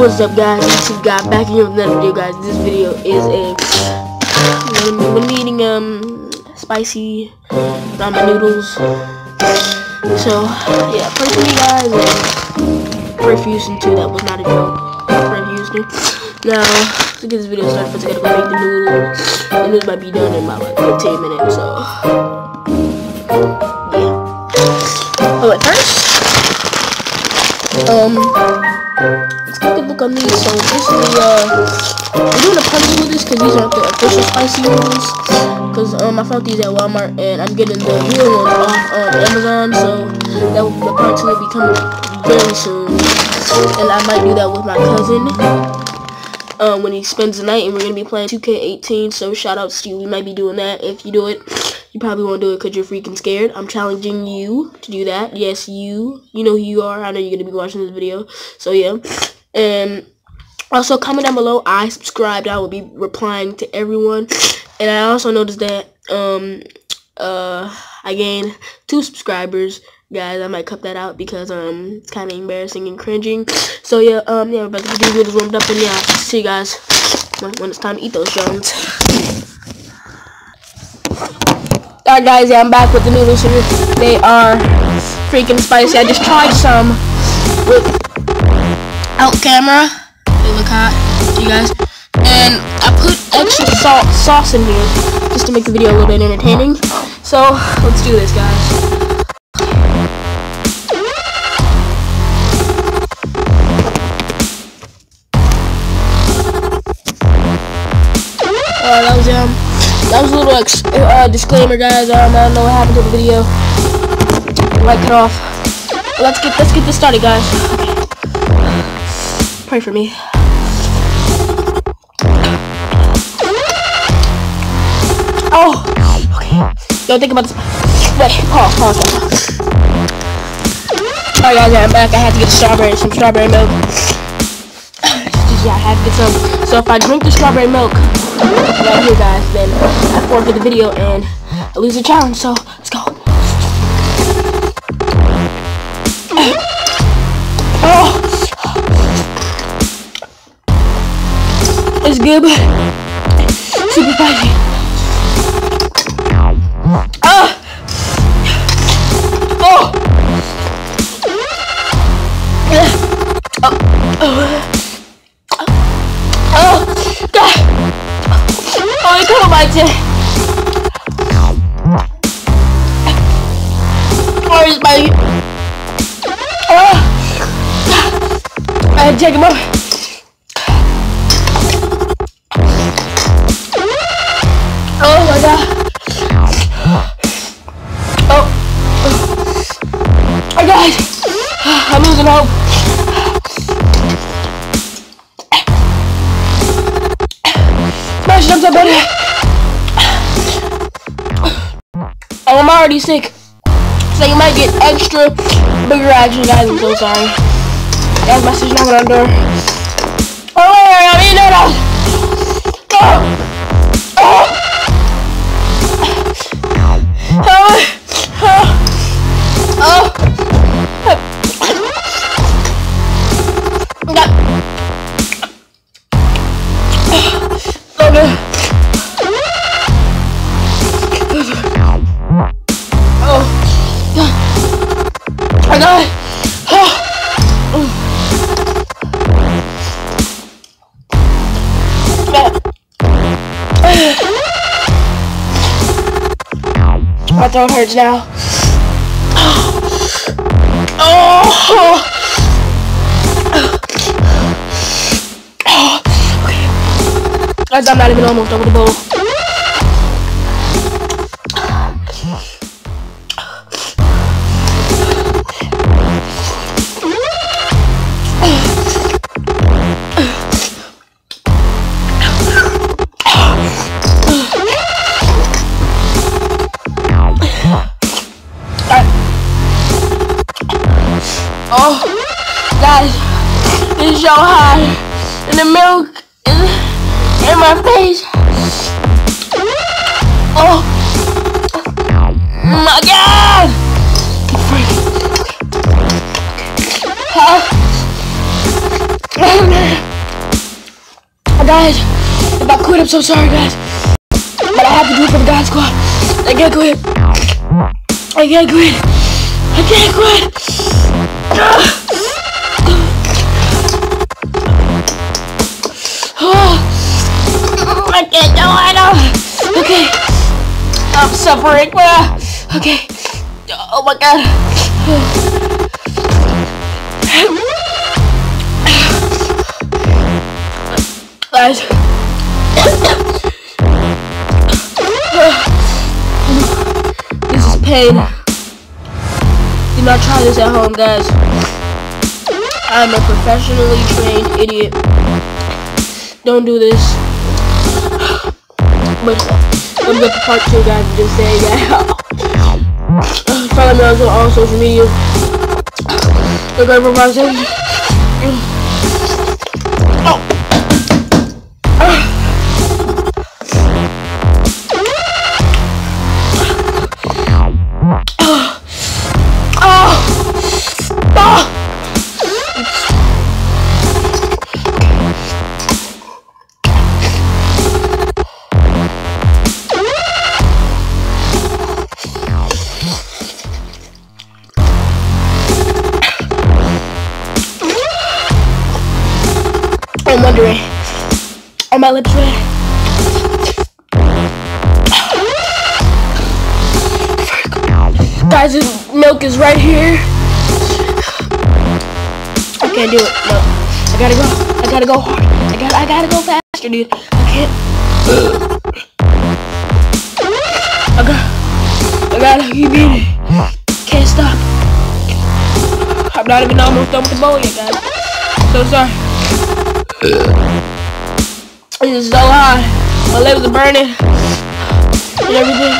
What's up guys, YouTube guy back here with another video guys. This video is a gonna eating um spicy ramen noodles. So yeah, pray for me guys and pray for Houston too. That was not a joke. Pray for Houston. Now to get this video started first I gotta go make the noodles. The noodles might be done in about like 15 minutes, so yeah. Oh, at first um on these. So is uh, we're doing a two with this because these aren't the official spicy ones. Because um, I found these at Walmart and I'm getting the real ones off on Amazon. So that will, the part two will be coming very soon. And I might do that with my cousin. Um, when he spends the night and we're going to be playing 2K18. So shout out to you. We might be doing that if you do it. You probably won't do it because you're freaking scared. I'm challenging you to do that. Yes, you. You know who you are. I know you're going to be watching this video. So yeah. And also comment down below. I subscribed. I will be replying to everyone. And I also noticed that um uh I gained two subscribers. Guys, I might cut that out because um it's kind of embarrassing and cringing. So yeah, um yeah, we're about to warmed up and yeah, see you guys when, when it's time to eat those Jones. Alright guys, yeah, I'm back with the noodles here. They are freaking spicy. I just tried some with out camera. They look hot, you guys. And I put extra salt sauce in here just to make the video a little bit entertaining. So let's do this, guys. Uh, that was um, that was a little ex uh, disclaimer, guys. Um, I don't know what happened to the video. Light cut off. Let's get let's get this started, guys. Pray for me. Oh, okay. Don't think about this. Wait, pause, pause, pause. Alright guys, I'm back. I had to get a strawberry, some strawberry milk. yeah, I had to get some. So if I drink the strawberry milk right here, guys, then I forfeit the video and I lose the challenge. So good, but super spicy. Ah! Oh! Oh! Oh! Oh! God! Oh, it come on my chin. Oh, Losing hope. Smash it up so better. Oh, I'm already sick. So you might get extra bigger action, guys. I'm so sorry. Guys, my sister's knocking on the door. My throat hurts now. Oh! oh. Guys, I'm not even almost over the bowl. So hot. And the milk is in my face. Oh, my God. Huh? guys, if I quit, I'm so sorry, guys. But I have to do it for the God Squad. I can't quit. I can't quit. I can't quit. Oh, I can't do it. Okay. I'm suffering. Okay. Oh my god. Guys. this is pain. Do not try this at home, guys. I'm a professionally trained idiot. Don't do this. But I'm going to part two, guys, just saying that. Follow me on all social media. My lips red? Guys, this milk is right here. I can't do it. No. I gotta go. I gotta go hard. I gotta I gotta go faster, dude. I can't. I gotta, I gotta keep eating. Can't stop. I'm not even almost done with the bowl yet, guys. So sorry. It's so hot. My lips are burning. And everything.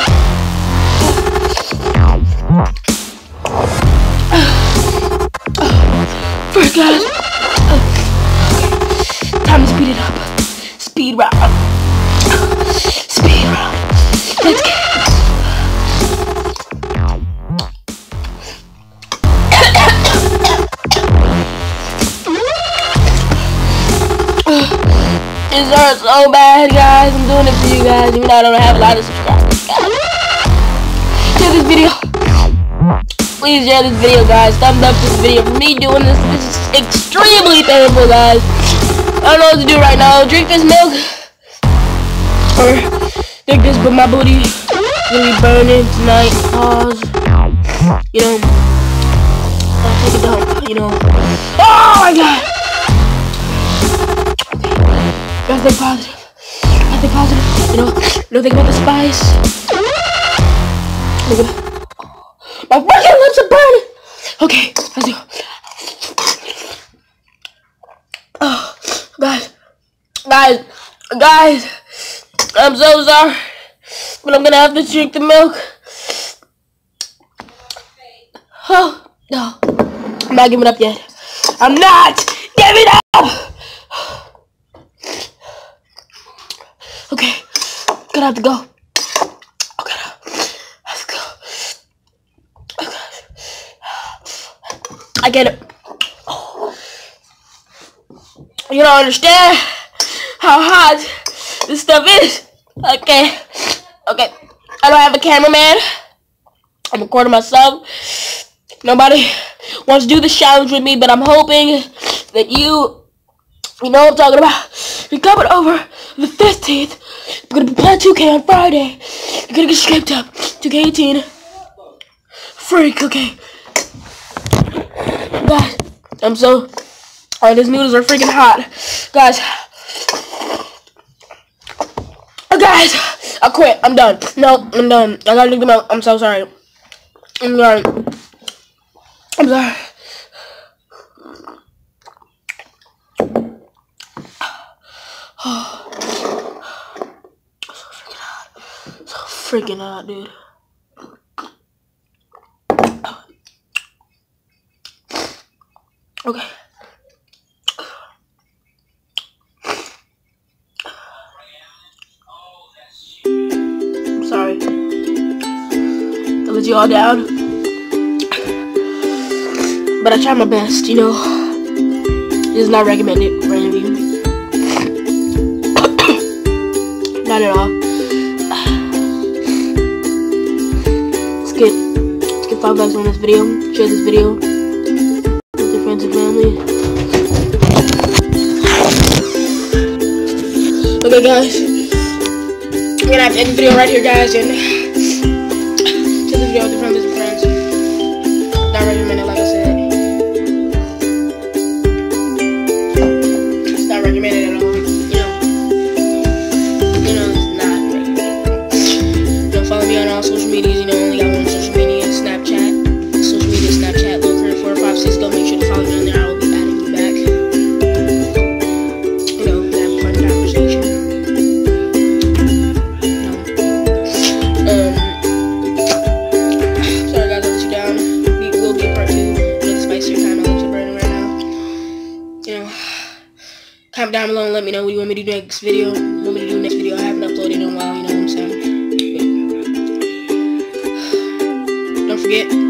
First guys. Time to speed it up. Speed round. Speed round. Let's get This hurts so bad, guys. I'm doing it for you guys, even though I don't have a lot of subscribers. Share this video. Please share this video, guys. Thumbs up this video for me doing this. This is extremely painful, guys. I don't know what to do right now. Drink this milk. Or drink this, but my booty really burning tonight. Pause. You know. I'll take it down, you know. Oh my god! Gotta think positive. Gotta think positive. You know, know, about the spice. My fucking lips are burning. Okay, let's go. Oh, guys, guys, guys, I'm so sorry, but I'm gonna have to drink the milk. Oh, no, I'm not giving up yet. I'm not giving up! Okay, gonna have to go. Okay, let's go. Okay. I get it. You don't understand how hot this stuff is. Okay, okay. I don't have a cameraman. I'm recording myself. Nobody wants to do this challenge with me, but I'm hoping that you, you know what I'm talking about. You're coming over the 15th we're gonna be playing 2K on Friday. You're gonna get scraped up. 2K18. Freak, okay. Guys, I'm so... Alright, these noodles are freaking hot. Guys. Oh, guys, I quit. I'm done. No, I'm done. I gotta drink them out. I'm so sorry. I'm sorry. I'm sorry. Oh. freaking out, dude. Okay. I'm sorry. I let you all down. But I tried my best, you know. Is not recommended for any of you. Not at all. Get let's get five likes on this video. Share this video with your friends and family. Okay, guys. I'm gonna have to end the video right here, guys, and share this video with your friends and friends. Not recommended, like I comment down below and let me know what you want me to do next video. Want me to do next video. I haven't uploaded in a while, you know what I'm saying? Don't forget,